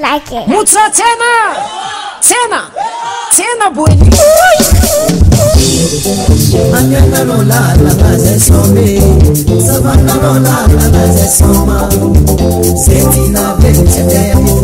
like it. Muta tena tena tena bweni. anyangalolala ngazesome sabanalolala ngazesoma setina vechete mifumbwe Ambiance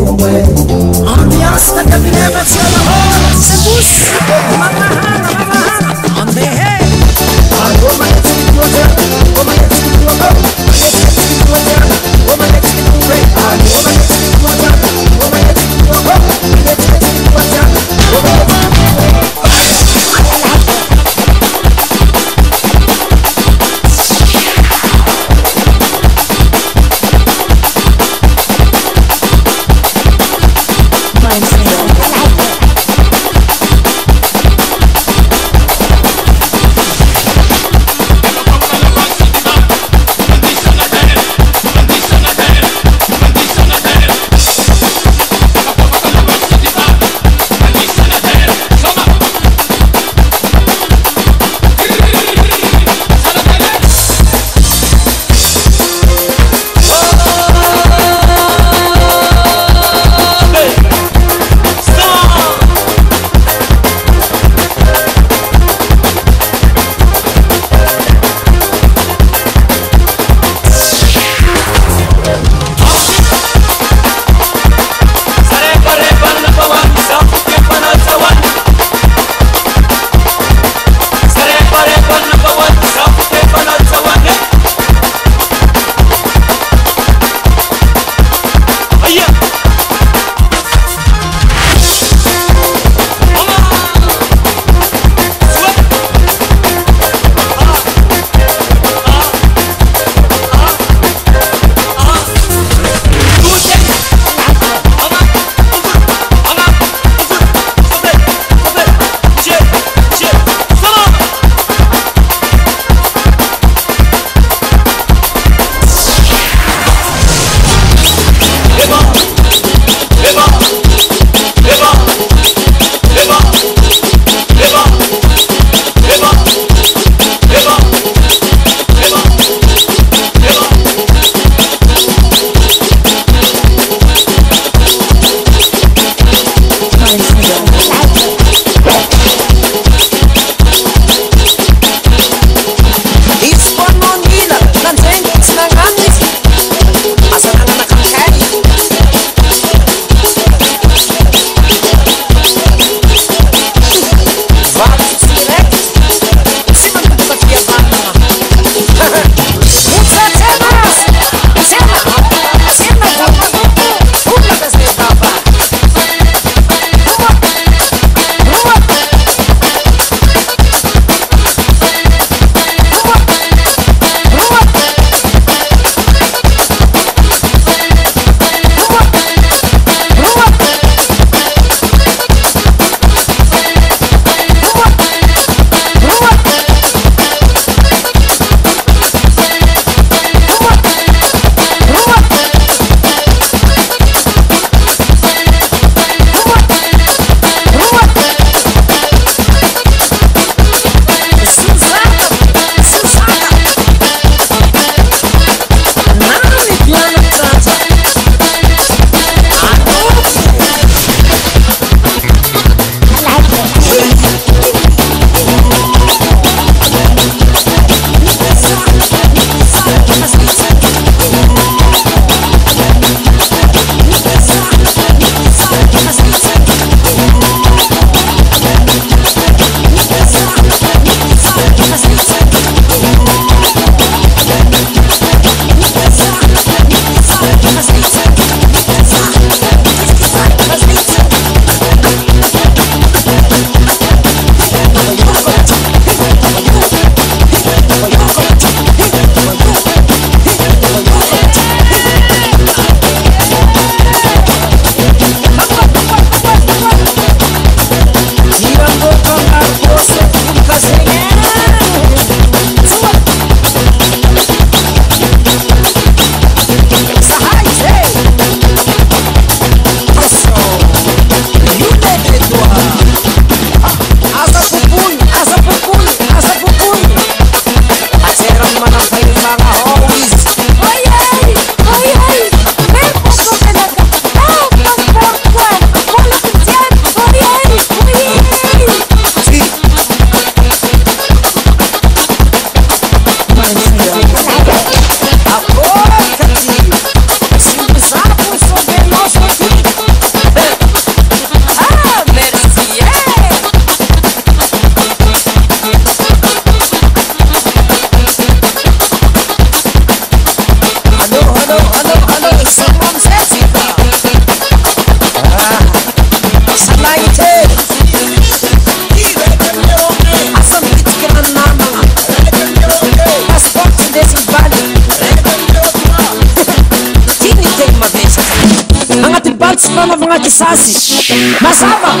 mama vunga kisasi. Masaba.